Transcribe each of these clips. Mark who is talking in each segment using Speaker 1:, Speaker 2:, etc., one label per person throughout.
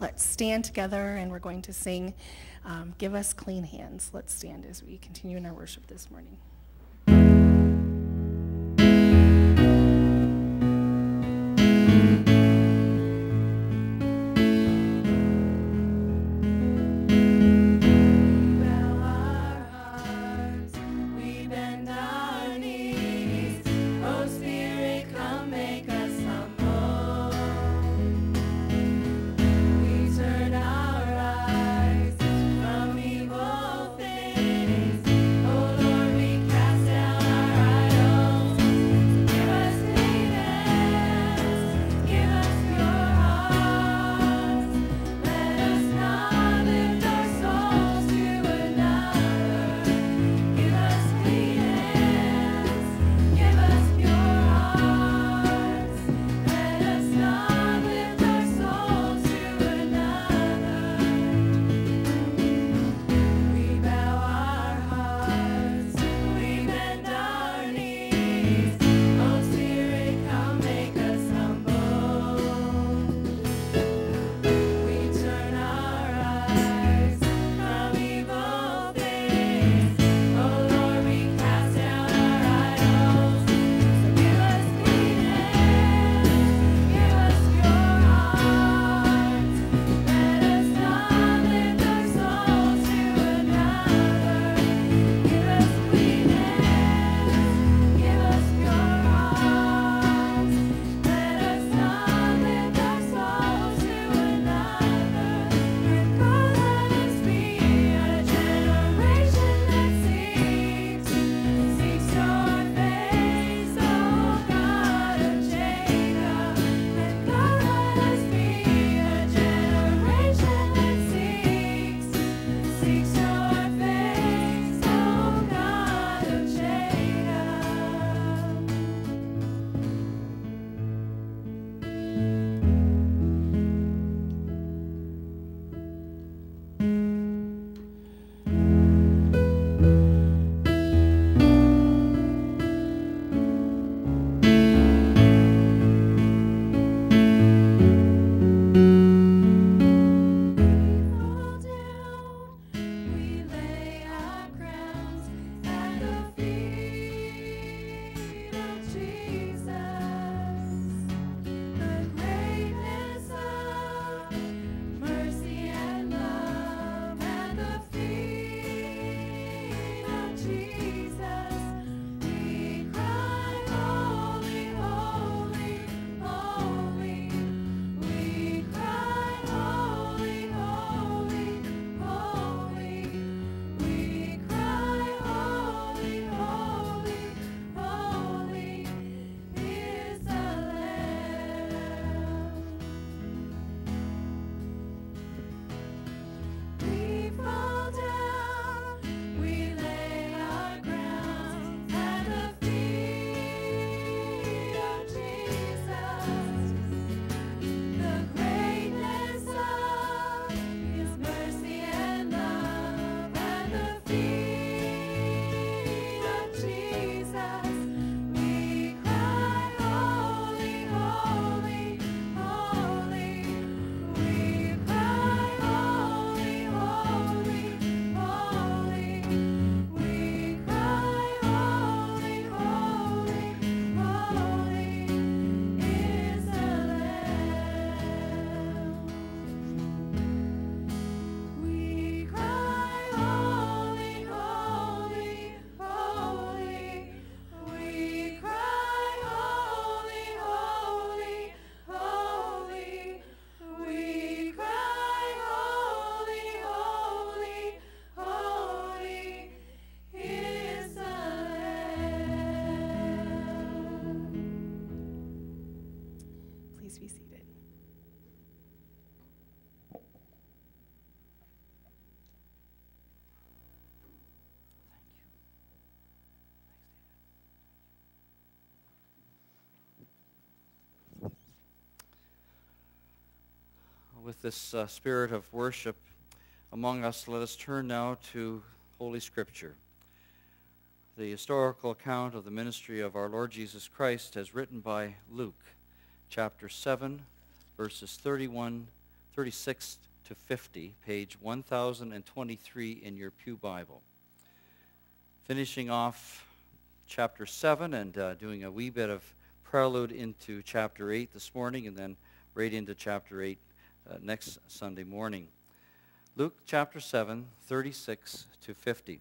Speaker 1: let's stand together and we're going to sing, um, Give Us Clean Hands. Let's stand as we continue in our worship this morning.
Speaker 2: With this uh, spirit of worship among us, let us turn now to Holy Scripture. The historical account of the ministry of our Lord Jesus Christ as written by Luke, chapter 7, verses 31 36 to 50, page 1023 in your Pew Bible. Finishing off chapter 7 and uh, doing a wee bit of prelude into chapter 8 this morning and then right into chapter 8 uh, Uh, next Sunday morning. Luke chapter 7, 36 to 50.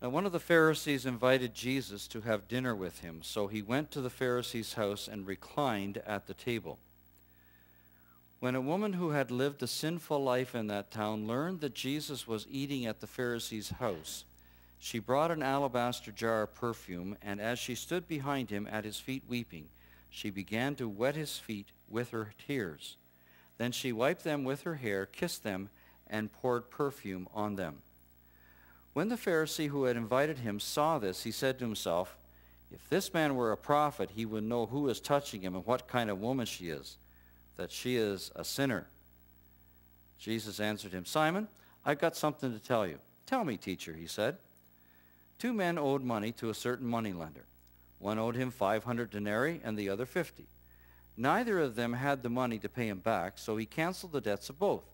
Speaker 2: Now one of the Pharisees invited Jesus to have dinner with him, so he went to the Pharisee's house and reclined at the table. When a woman who had lived a sinful life in that town learned that Jesus was eating at the Pharisee's house, she brought an alabaster jar of perfume, and as she stood behind him at his feet weeping, she began to wet his feet with her tears. Then she wiped them with her hair, kissed them, and poured perfume on them. When the Pharisee who had invited him saw this, he said to himself, If this man were a prophet, he would know who is touching him and what kind of woman she is that she is a sinner. Jesus answered him, Simon, I've got something to tell you. Tell me, teacher, he said. Two men owed money to a certain moneylender. One owed him 500 denarii and the other 50. Neither of them had the money to pay him back, so he canceled the debts of both.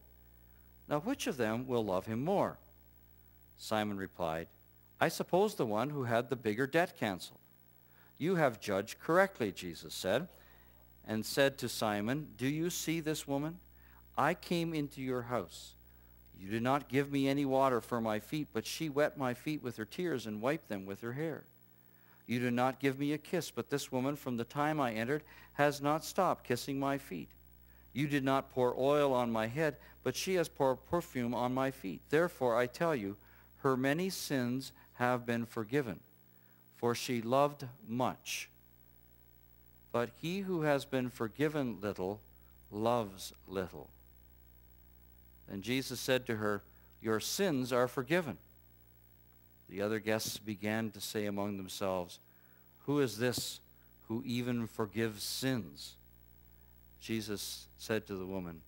Speaker 2: Now which of them will love him more? Simon replied, I suppose the one who had the bigger debt canceled. You have judged correctly, Jesus said and said to Simon, Do you see this woman? I came into your house. You did not give me any water for my feet, but she wet my feet with her tears and wiped them with her hair. You did not give me a kiss, but this woman from the time I entered has not stopped kissing my feet. You did not pour oil on my head, but she has poured perfume on my feet. Therefore, I tell you, her many sins have been forgiven, for she loved much. But he who has been forgiven little loves little. And Jesus said to her, Your sins are forgiven. The other guests began to say among themselves, Who is this who even forgives sins? Jesus said to the woman,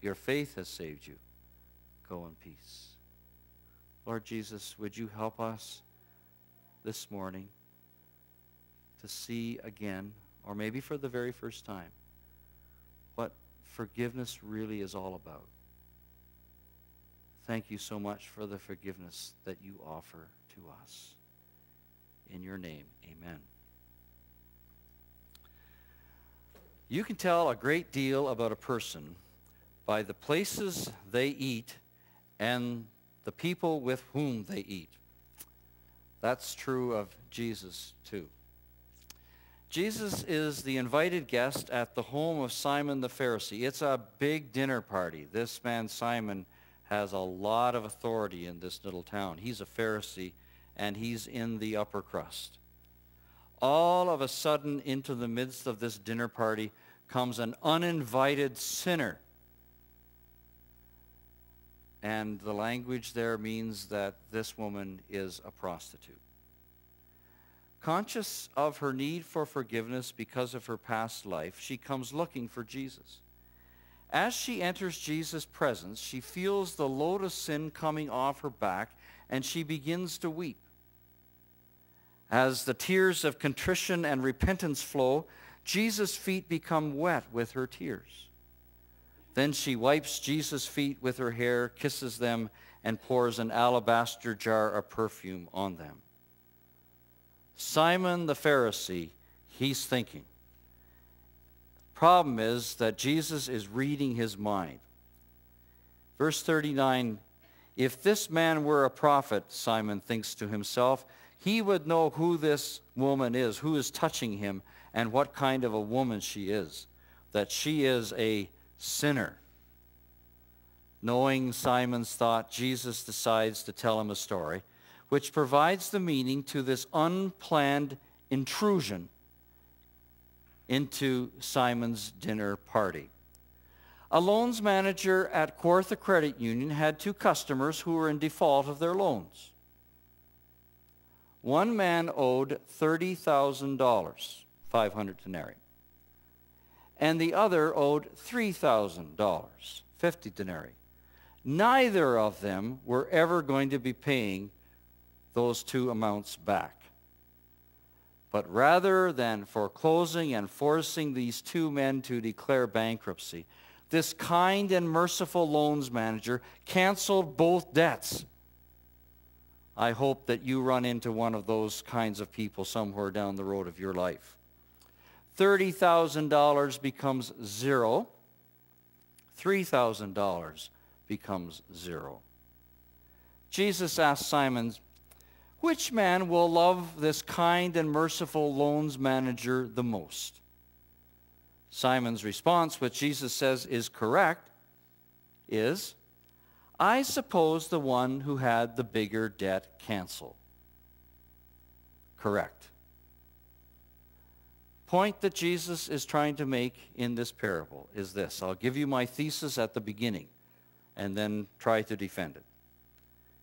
Speaker 2: Your faith has saved you. Go in peace. Lord Jesus, would you help us this morning to see again or maybe for the very first time, what forgiveness really is all about. Thank you so much for the forgiveness that you offer to us. In your name, amen. You can tell a great deal about a person by the places they eat and the people with whom they eat. That's true of Jesus, too. Jesus is the invited guest at the home of Simon the Pharisee. It's a big dinner party. This man, Simon, has a lot of authority in this little town. He's a Pharisee, and he's in the upper crust. All of a sudden, into the midst of this dinner party comes an uninvited sinner. And the language there means that this woman is a prostitute. Conscious of her need for forgiveness because of her past life, she comes looking for Jesus. As she enters Jesus' presence, she feels the load of sin coming off her back, and she begins to weep. As the tears of contrition and repentance flow, Jesus' feet become wet with her tears. Then she wipes Jesus' feet with her hair, kisses them, and pours an alabaster jar of perfume on them. Simon the Pharisee, he's thinking. Problem is that Jesus is reading his mind. Verse 39, if this man were a prophet, Simon thinks to himself, he would know who this woman is, who is touching him, and what kind of a woman she is, that she is a sinner. Knowing Simon's thought, Jesus decides to tell him a story which provides the meaning to this unplanned intrusion into Simon's dinner party. A loans manager at Kawartha Credit Union had two customers who were in default of their loans. One man owed $30,000, 500 denarii, and the other owed $3,000, 50 denarii. Neither of them were ever going to be paying those two amounts back. But rather than foreclosing and forcing these two men to declare bankruptcy, this kind and merciful loans manager canceled both debts. I hope that you run into one of those kinds of people somewhere down the road of your life. $30,000 becomes zero. $3,000 becomes zero. Jesus asked Simon, which man will love this kind and merciful loans manager the most? Simon's response, which Jesus says is correct, is, I suppose the one who had the bigger debt canceled. Correct. Point that Jesus is trying to make in this parable is this. I'll give you my thesis at the beginning and then try to defend it.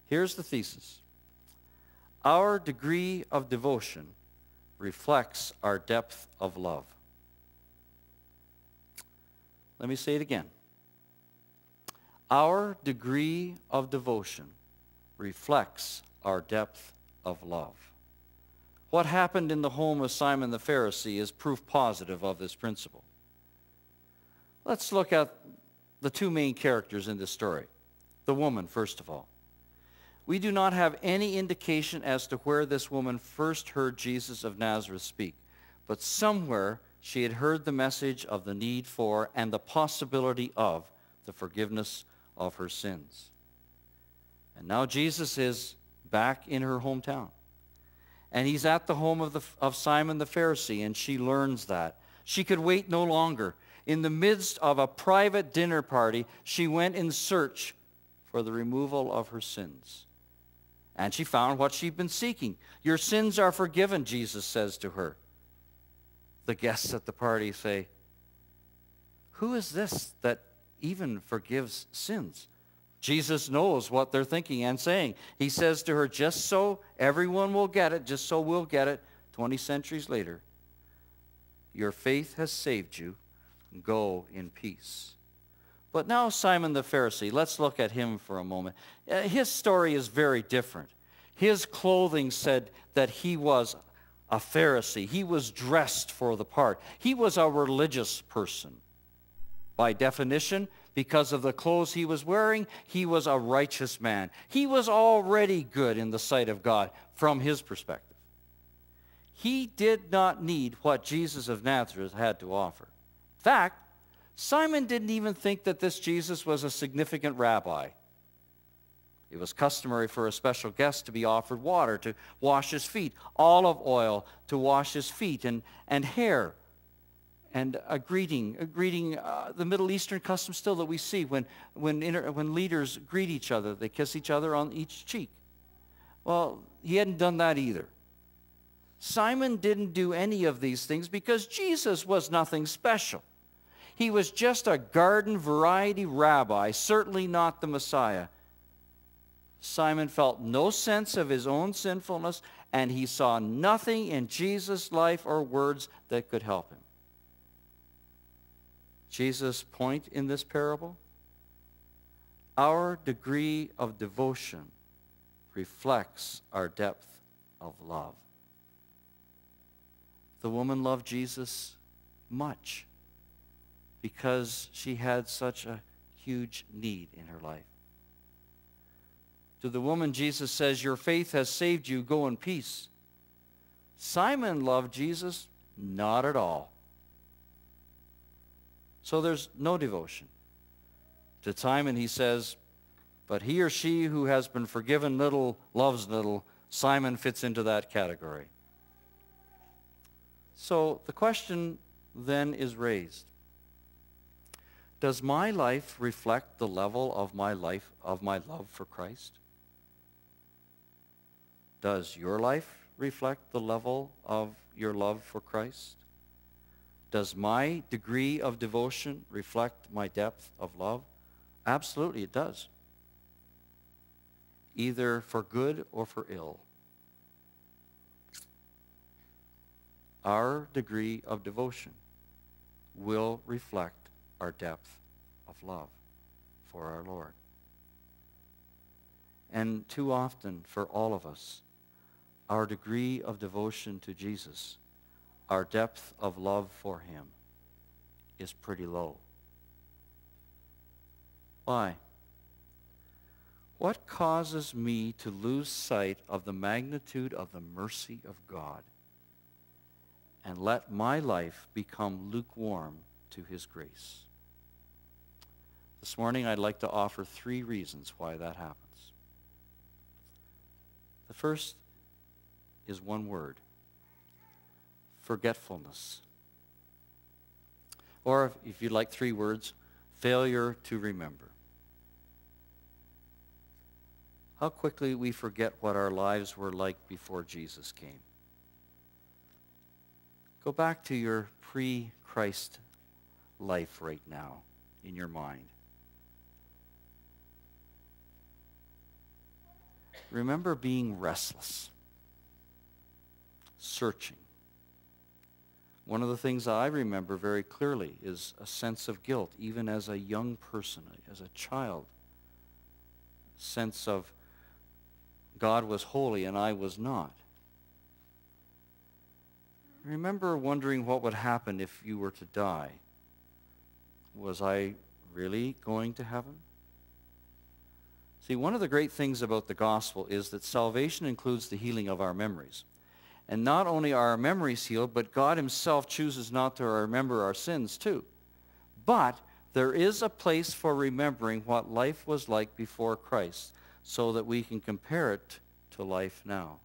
Speaker 2: Here's the thesis. Our degree of devotion reflects our depth of love. Let me say it again. Our degree of devotion reflects our depth of love. What happened in the home of Simon the Pharisee is proof positive of this principle. Let's look at the two main characters in this story. The woman, first of all. We do not have any indication as to where this woman first heard Jesus of Nazareth speak, but somewhere she had heard the message of the need for and the possibility of the forgiveness of her sins. And now Jesus is back in her hometown. And he's at the home of, the, of Simon the Pharisee, and she learns that. She could wait no longer. In the midst of a private dinner party, she went in search for the removal of her sins. And she found what she'd been seeking. Your sins are forgiven, Jesus says to her. The guests at the party say, Who is this that even forgives sins? Jesus knows what they're thinking and saying. He says to her, just so everyone will get it, just so we'll get it 20 centuries later, your faith has saved you. Go in peace. But now Simon the Pharisee, let's look at him for a moment. Uh, his story is very different. His clothing said that he was a Pharisee. He was dressed for the part. He was a religious person. By definition, because of the clothes he was wearing, he was a righteous man. He was already good in the sight of God from his perspective. He did not need what Jesus of Nazareth had to offer. In fact, Simon didn't even think that this Jesus was a significant rabbi. It was customary for a special guest to be offered water to wash his feet, olive oil to wash his feet, and, and hair, and a greeting, a greeting, uh, the Middle Eastern custom still that we see when, when, inter, when leaders greet each other, they kiss each other on each cheek. Well, he hadn't done that either. Simon didn't do any of these things because Jesus was nothing special. He was just a garden variety rabbi, certainly not the Messiah. Simon felt no sense of his own sinfulness, and he saw nothing in Jesus' life or words that could help him. Jesus' point in this parable? Our degree of devotion reflects our depth of love. The woman loved Jesus much because she had such a huge need in her life. To the woman, Jesus says, Your faith has saved you. Go in peace. Simon loved Jesus? Not at all. So there's no devotion. To Simon, he says, But he or she who has been forgiven little loves little. Simon fits into that category. So the question then is raised does my life reflect the level of my life of my love for Christ? Does your life reflect the level of your love for Christ? Does my degree of devotion reflect my depth of love? Absolutely, it does. Either for good or for ill. Our degree of devotion will reflect our depth of love for our Lord. And too often, for all of us, our degree of devotion to Jesus, our depth of love for him, is pretty low. Why? What causes me to lose sight of the magnitude of the mercy of God and let my life become lukewarm to his grace? This morning I'd like to offer three reasons why that happens. The first is one word forgetfulness. Or if, you'd like three words, failure to remember. How quickly we forget what our lives were like before Jesus came. Go back to your pre Christ life right now in your mind. Remember being restless, searching. One of the things I remember very clearly is a sense of guilt, even as a young person, as a child. Sense of God was holy and I was not. I remember wondering what would happen if you were to die. Was I really going to heaven? See, one of the great things about the gospel is that salvation includes the healing of our memories. And not only are our memories healed, but God himself chooses not to remember our sins too. But there is a place for remembering what life was like before Christ so that we can compare it to life now.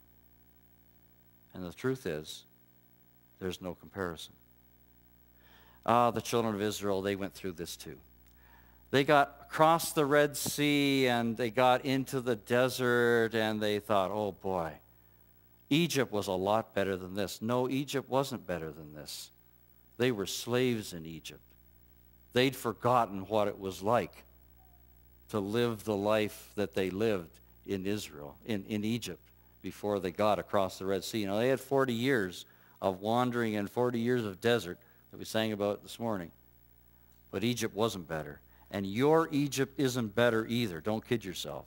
Speaker 2: And the truth is, there's no comparison. Ah, the children of Israel, they went through this too. They got across the Red Sea and they got into the desert and they thought, oh boy, Egypt was a lot better than this. No, Egypt wasn't better than this. They were slaves in Egypt. They'd forgotten what it was like to live the life that they lived in Israel, in, in Egypt, before they got across the Red Sea. Know, they had 40 years of wandering and 40 years of desert that we sang about this morning. But Egypt wasn't better. And your Egypt isn't better either. Don't kid yourself.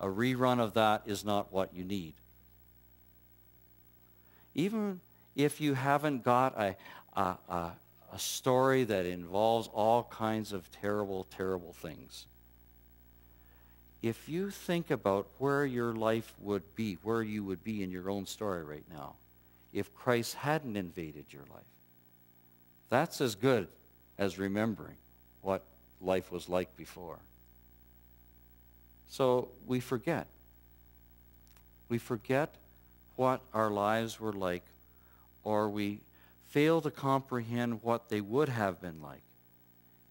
Speaker 2: A rerun of that is not what you need. Even if you haven't got a, a, a, a story that involves all kinds of terrible, terrible things, if you think about where your life would be, where you would be in your own story right now, if Christ hadn't invaded your life, that's as good as remembering what life was like before. So we forget. We forget what our lives were like, or we fail to comprehend what they would have been like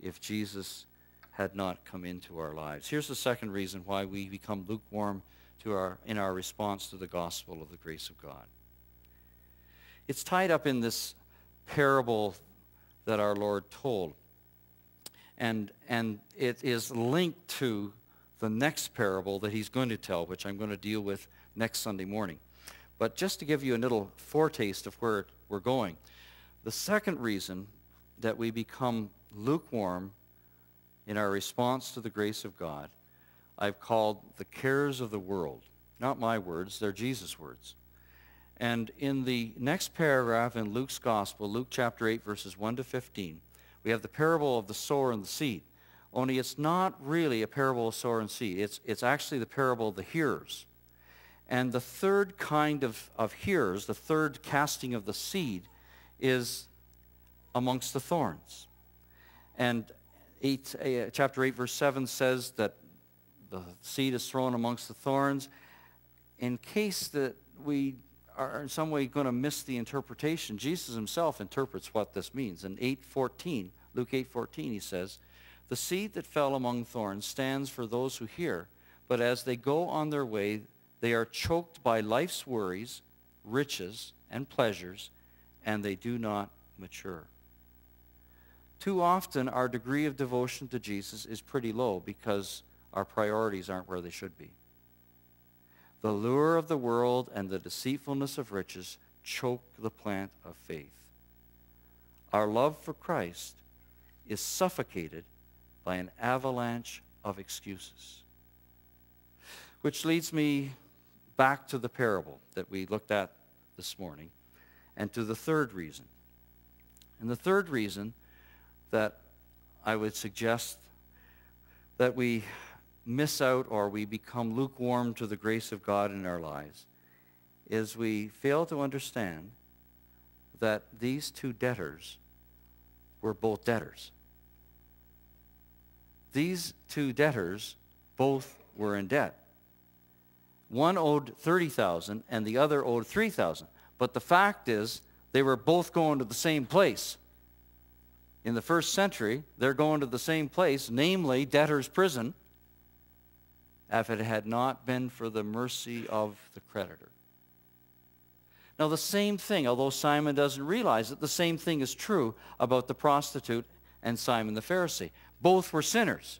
Speaker 2: if Jesus had not come into our lives. Here's the second reason why we become lukewarm to our, in our response to the gospel of the grace of God. It's tied up in this parable that our Lord told. And, and it is linked to the next parable that he's going to tell, which I'm going to deal with next Sunday morning. But just to give you a little foretaste of where we're going, the second reason that we become lukewarm in our response to the grace of God, I've called the cares of the world. Not my words, they're Jesus' words. And in the next paragraph in Luke's Gospel, Luke chapter 8, verses 1 to 15, we have the parable of the sower and the seed. Only it's not really a parable of sower and seed. It's, it's actually the parable of the hearers. And the third kind of, of hearers, the third casting of the seed, is amongst the thorns. And eight, uh, chapter 8, verse 7 says that the seed is thrown amongst the thorns. In case that we are in some way going to miss the interpretation, Jesus himself interprets what this means. In 8.14, Luke 8.14, he says, The seed that fell among thorns stands for those who hear, but as they go on their way, they are choked by life's worries, riches, and pleasures, and they do not mature. Too often, our degree of devotion to Jesus is pretty low because our priorities aren't where they should be. The lure of the world and the deceitfulness of riches choke the plant of faith. Our love for Christ is suffocated by an avalanche of excuses. Which leads me back to the parable that we looked at this morning and to the third reason. And the third reason that I would suggest that we miss out or we become lukewarm to the grace of God in our lives is we fail to understand that these two debtors were both debtors. These two debtors both were in debt. One owed 30,000 and the other owed 3,000. But the fact is they were both going to the same place. In the first century, they're going to the same place, namely debtor's prison, if it had not been for the mercy of the creditor. Now, the same thing, although Simon doesn't realize it, the same thing is true about the prostitute and Simon the Pharisee. Both were sinners.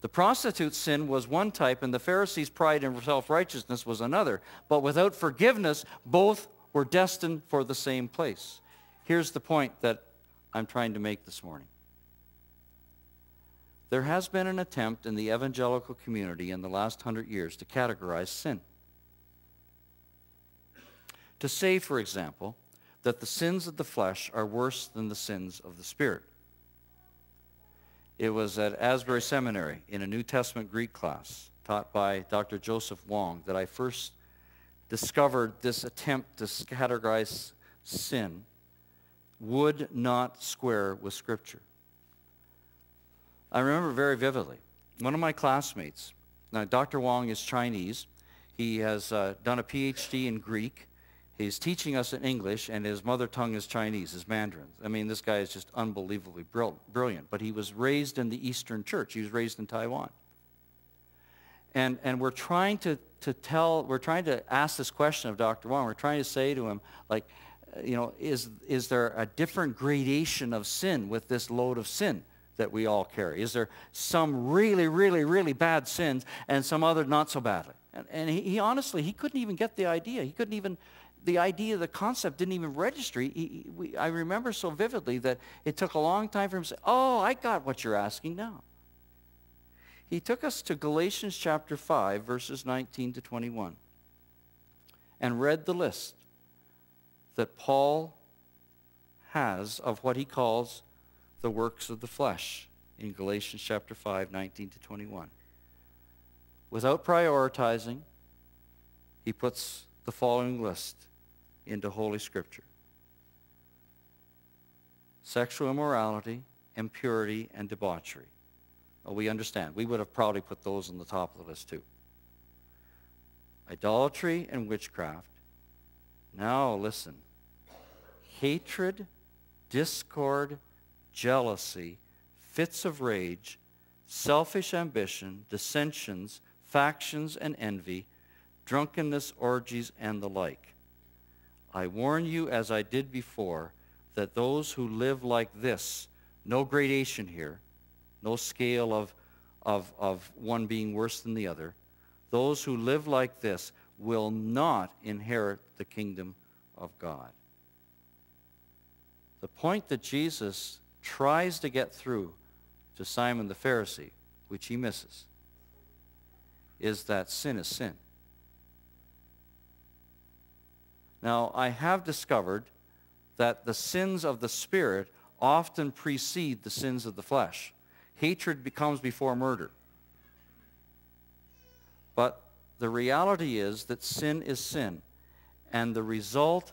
Speaker 2: The prostitute's sin was one type, and the Pharisee's pride and self righteousness was another. But without forgiveness, both were destined for the same place. Here's the point that I'm trying to make this morning. There has been an attempt in the evangelical community in the last hundred years to categorize sin. To say, for example, that the sins of the flesh are worse than the sins of the spirit. It was at Asbury Seminary in a New Testament Greek class taught by Dr. Joseph Wang that I first discovered this attempt to categorize sin would not square with Scripture. I remember very vividly. One of my classmates, now Dr. Wang is Chinese. He has uh, done a PhD in Greek. He's teaching us in English, and his mother tongue is Chinese, is Mandarin. I mean, this guy is just unbelievably brilliant. But he was raised in the Eastern Church. He was raised in Taiwan. And, and we're trying to, to tell, we're trying to ask this question of Dr. Wang. We're trying to say to him, like, uh, you know, is, is there a different gradation of sin with this load of sin? that we all carry? Is there some really, really, really bad sins and some other not so badly? And, and he, he, honestly, he couldn't even get the idea. He couldn't even, the idea, the concept didn't even register. He, he, we, I remember so vividly that it took a long time for him to say, oh, I got what you're asking now. He took us to Galatians chapter 5, verses 19 to 21, and read the list that Paul has of what he calls the works of the flesh in Galatians chapter 5, 19 to 21. Without prioritizing, he puts the following list into Holy Scripture. Sexual immorality, impurity, and debauchery. Well, we understand. We would have probably put those on the top of the list too. Idolatry and witchcraft. Now listen. Hatred, discord, jealousy, fits of rage, selfish ambition, dissensions, factions, and envy, drunkenness, orgies, and the like. I warn you, as I did before, that those who live like this, no gradation here, no scale of, of, of one being worse than the other, those who live like this will not inherit the kingdom of God. The point that Jesus tries to get through to Simon the Pharisee, which he misses, is that sin is sin. Now, I have discovered that the sins of the Spirit often precede the sins of the flesh. Hatred becomes before murder. But the reality is that sin is sin. And the result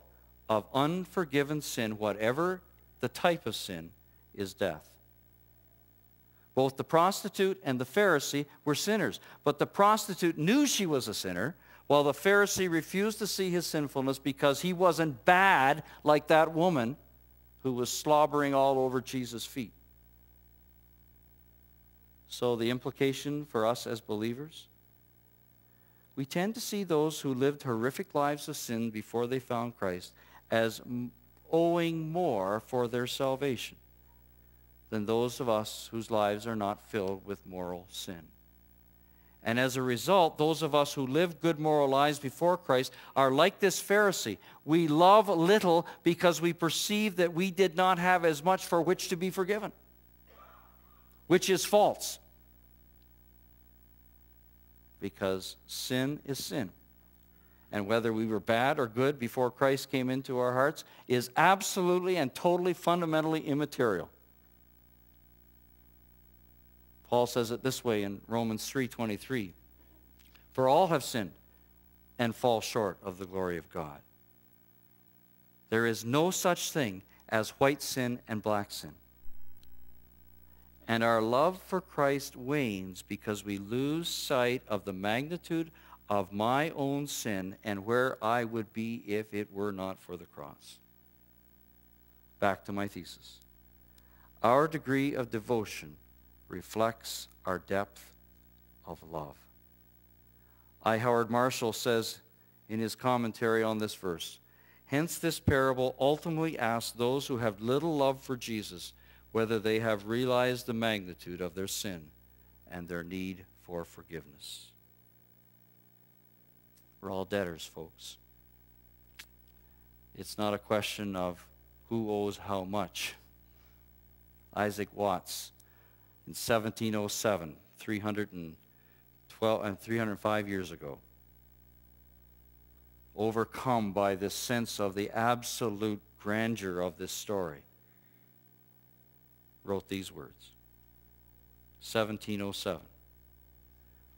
Speaker 2: of unforgiven sin, whatever the type of sin, is death. Both the prostitute and the Pharisee were sinners, but the prostitute knew she was a sinner, while the Pharisee refused to see his sinfulness because he wasn't bad like that woman who was slobbering all over Jesus' feet. So, the implication for us as believers? We tend to see those who lived horrific lives of sin before they found Christ as owing more for their salvation than those of us whose lives are not filled with moral sin. And as a result, those of us who live good moral lives before Christ are like this Pharisee. We love little because we perceive that we did not have as much for which to be forgiven, which is false. Because sin is sin. And whether we were bad or good before Christ came into our hearts is absolutely and totally fundamentally immaterial. Paul says it this way in Romans 3:23. For all have sinned and fall short of the glory of God. There is no such thing as white sin and black sin. And our love for Christ wanes because we lose sight of the magnitude of my own sin and where I would be if it were not for the cross. Back to my thesis. Our degree of devotion reflects our depth of love. I. Howard Marshall says in his commentary on this verse, Hence this parable ultimately asks those who have little love for Jesus whether they have realized the magnitude of their sin and their need for forgiveness. We're all debtors, folks. It's not a question of who owes how much. Isaac Watts in 1707, 312 and uh, 305 years ago, overcome by this sense of the absolute grandeur of this story, wrote these words. 1707.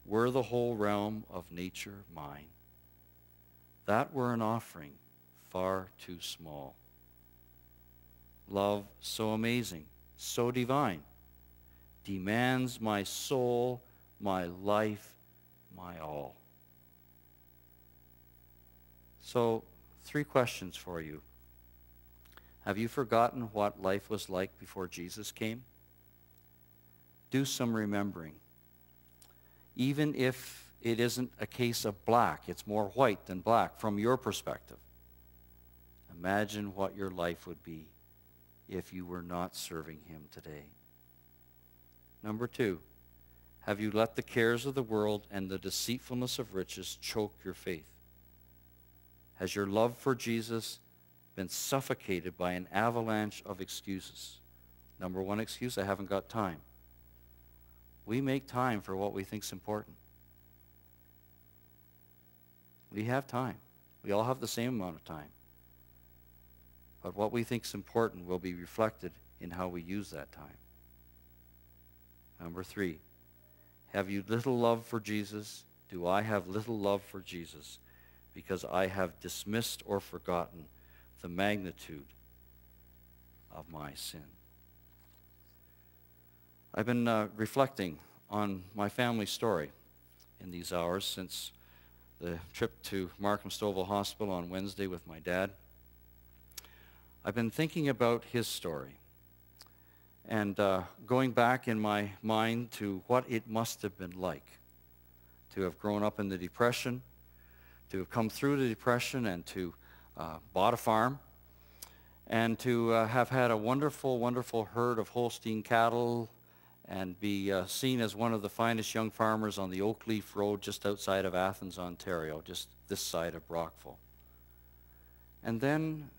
Speaker 2: Were the whole realm of nature mine, that were an offering far too small. Love so amazing, so divine, demands my soul, my life, my all. So, three questions for you. Have you forgotten what life was like before Jesus came? Do some remembering. Even if it isn't a case of black. It's more white than black from your perspective. Imagine what your life would be if you were not serving him today. Number two, have you let the cares of the world and the deceitfulness of riches choke your faith? Has your love for Jesus been suffocated by an avalanche of excuses? Number one excuse, I haven't got time. We make time for what we think is important. We have time. We all have the same amount of time. But what we think is important will be reflected in how we use that time. Number three, have you little love for Jesus? Do I have little love for Jesus because I have dismissed or forgotten the magnitude of my sin? I've been uh, reflecting on my family story in these hours since the trip to Markham Stouffville Hospital on Wednesday with my dad. I've been thinking about his story and uh, going back in my mind to what it must have been like to have grown up in the Depression, to have come through the Depression and to uh, bought a farm, and to uh, have had a wonderful, wonderful herd of Holstein cattle and be uh, seen as one of the finest young farmers on the Oakleaf Road just outside of Athens, Ontario, just this side of Brockville. And then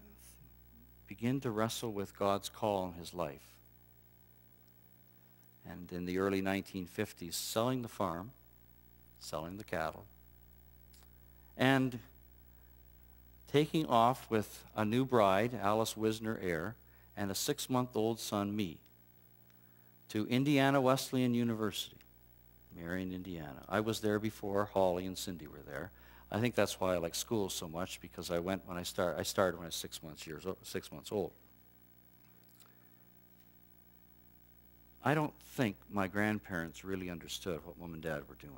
Speaker 2: begin to wrestle with God's call in his life. And in the early 1950s, selling the farm, selling the cattle, and taking off with a new bride, Alice Wisner Eyre, and a six-month-old son, me, to Indiana Wesleyan University, Marion, Indiana. I was there before Holly and Cindy were there. I think that's why I like school so much because I went when I start. I started when I was six months years six months old. I don't think my grandparents really understood what mom and dad were doing.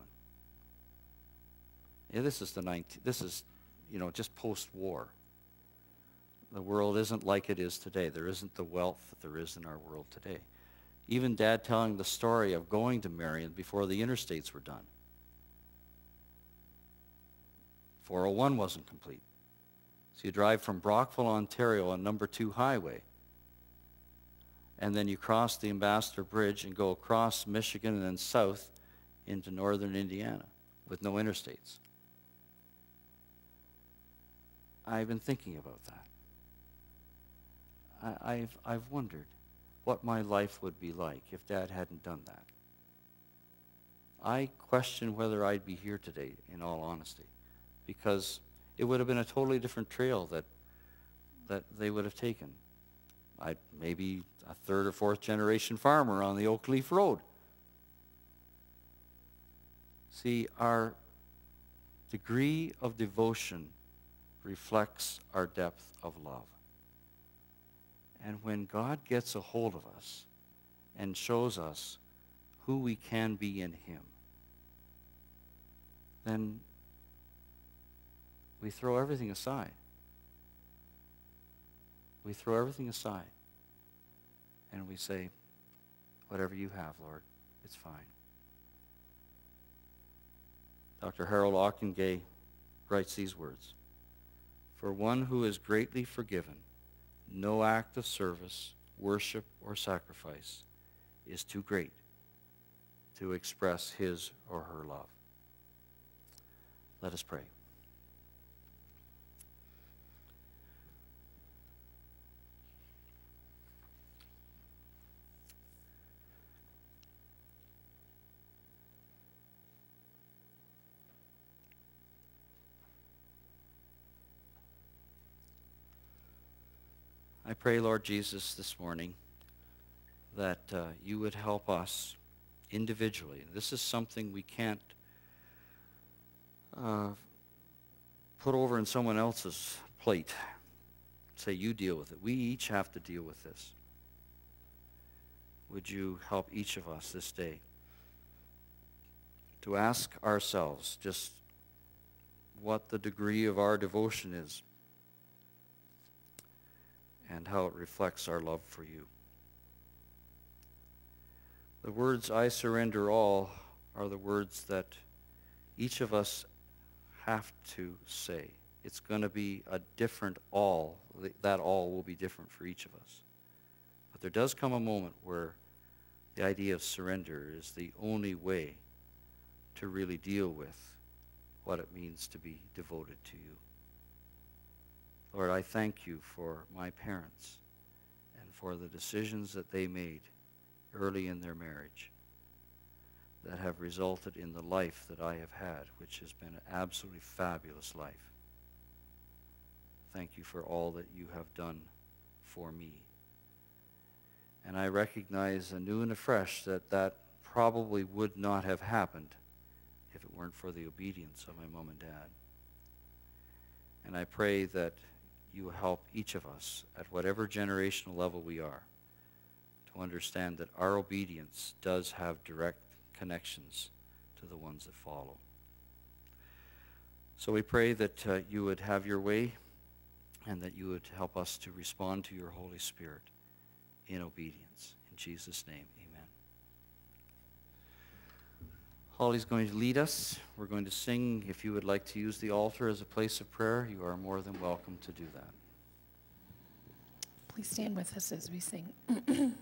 Speaker 2: Yeah, this is the 19, this is, you know, just post-war. The world isn't like it is today. There isn't the wealth that there is in our world today. Even Dad telling the story of going to Marion before the interstates were done. 401 wasn't complete. So you drive from Brockville, Ontario on number two highway. And then you cross the Ambassador Bridge and go across Michigan and then south into northern Indiana with no interstates. I've been thinking about that. I, have I've wondered what my life would be like if Dad hadn't done that. I question whether I'd be here today, in all honesty, because it would have been a totally different trail that, that they would have taken. I maybe a third or fourth generation farmer on the Oakleaf Road. See, our degree of devotion reflects our depth of love. And when God gets a hold of us and shows us who we can be in him, then we throw everything aside. We throw everything aside. And we say, whatever you have, Lord, it's fine. Dr. Harold Ockenga writes these words, For one who is greatly forgiven, no act of service, worship, or sacrifice is too great to express his or her love. Let us pray. I pray, Lord Jesus, this morning that uh, you would help us individually. This is something we can't uh, put over in someone else's plate. Say, you deal with it. We each have to deal with this. Would you help each of us this day to ask ourselves just what the degree of our devotion is and how it reflects our love for you. The words, I surrender all, are the words that each of us have to say. It's going to be a different all. That all will be different for each of us. But there does come a moment where the idea of surrender is the only way to really deal with what it means to be devoted to you. Lord, I thank you for my parents and for the decisions that they made early in their marriage that have resulted in the life that I have had, which has been an absolutely fabulous life. Thank you for all that you have done for me. And I recognize anew and afresh that that probably would not have happened if it weren't for the obedience of my mom and dad. And I pray that you help each of us at whatever generational level we are to understand that our obedience does have direct connections to the ones that follow. So we pray that uh, you would have your way and that you would help us to respond to your Holy Spirit in obedience. In Jesus' name, Holly's going to lead us. We're going to sing. If you would like to use the altar as a place of prayer, you are more than welcome to do that.
Speaker 1: Please stand with us as we sing.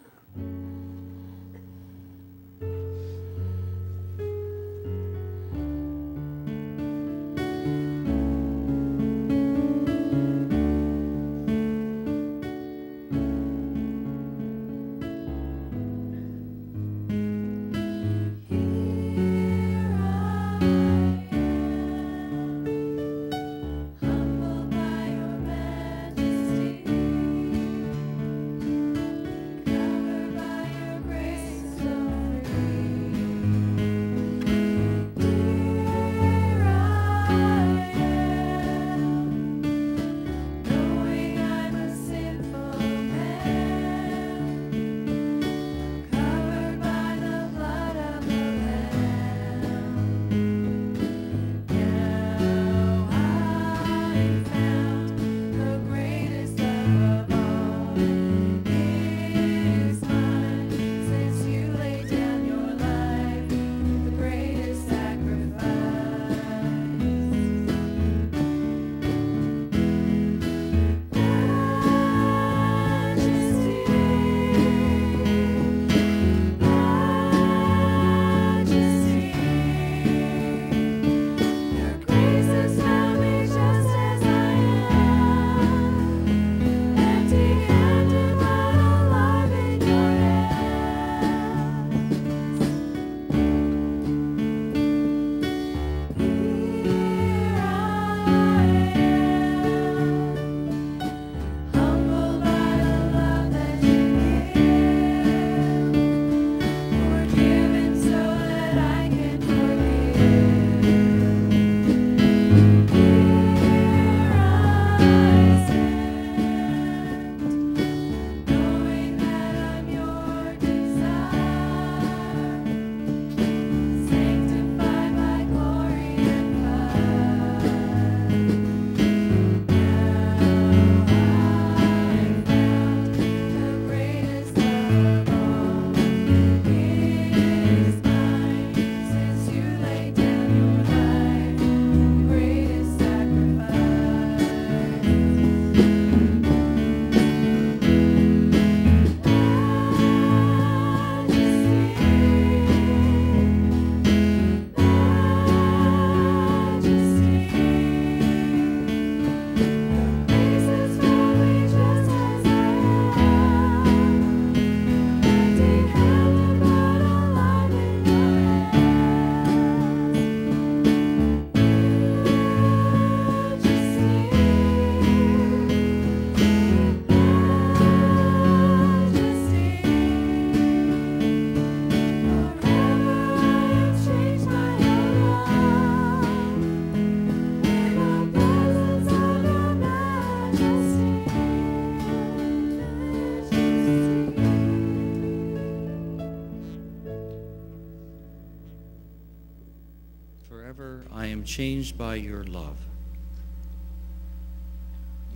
Speaker 3: by your
Speaker 1: love.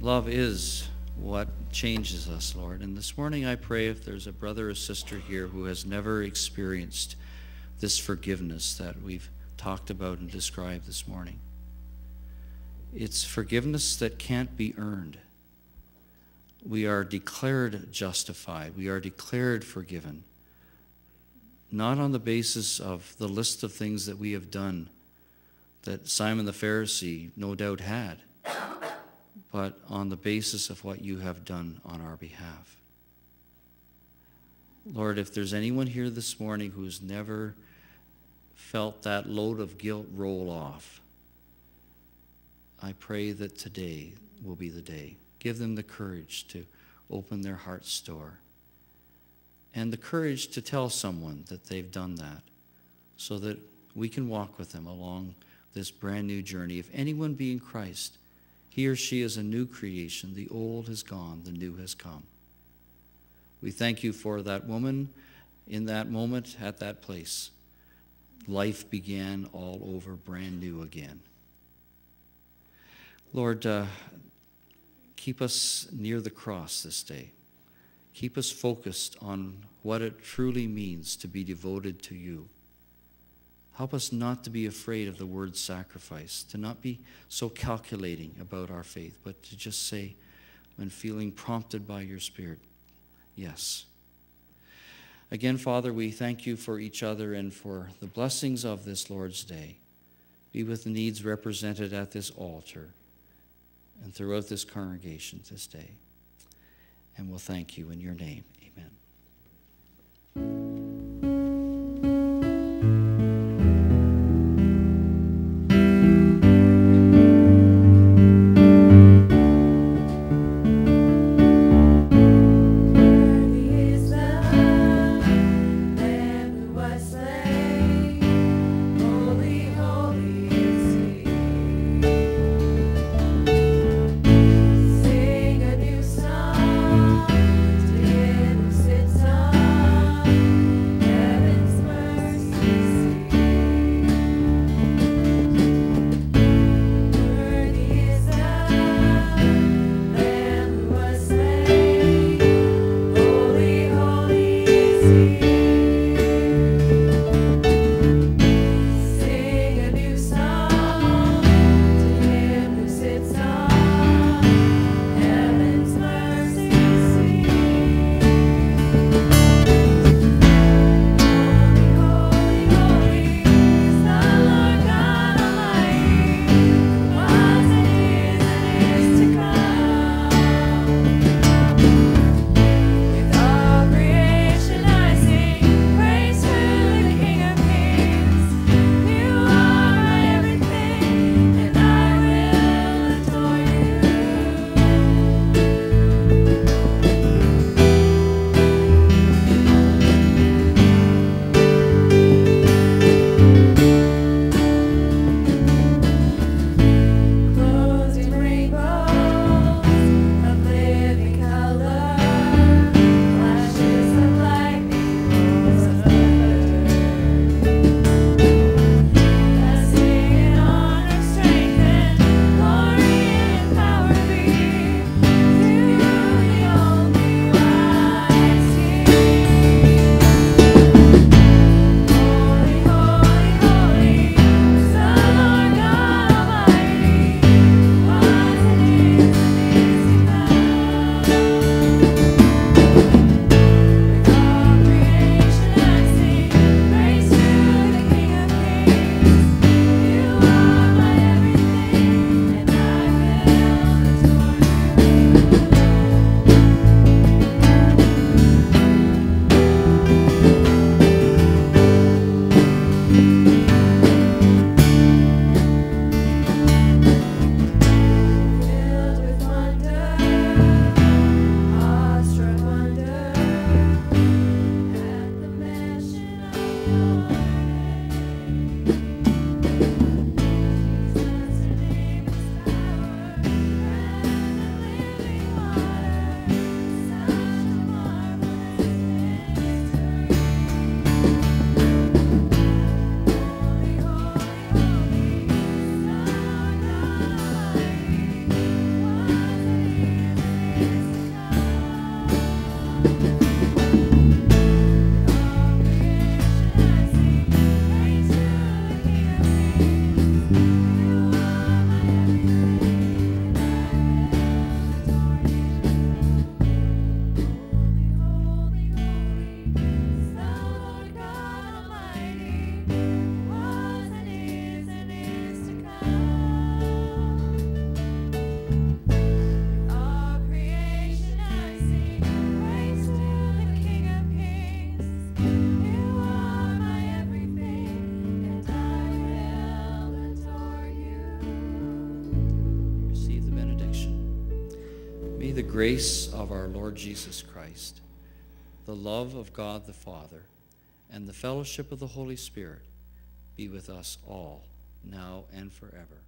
Speaker 1: Love is what changes us, Lord. And this morning I pray if there's a brother or sister here who has never experienced this forgiveness that we've talked about and described this morning. It's forgiveness that can't be earned. We are declared justified. We are declared forgiven. Not on the basis of the list of things that we have done that Simon the Pharisee no doubt had, but on the basis of what you have done on our behalf. Lord, if there's anyone here this morning who's never felt that load of guilt roll off, I pray that today will be the day. Give them the courage to open their heart's door and the courage to tell someone that they've done that so that we can walk with them along this brand new journey. If anyone be in Christ, he or she is a new creation. The old has gone, the new has come. We thank you for that woman in that moment at that place. Life began all over, brand new again. Lord, uh, keep us near the cross this day. Keep us focused on what it truly means to be devoted to you. Help us not to be afraid of the word sacrifice, to not be so calculating about our faith, but to just say, when feeling prompted by your Spirit, yes. Again, Father, we thank you for each other and for the blessings of this Lord's Day. Be with the needs represented at this altar and throughout this congregation this day. And we'll thank you in your name.
Speaker 2: Grace of our Lord Jesus Christ, the love of God the Father, and the fellowship of the Holy Spirit be with us all, now and forever.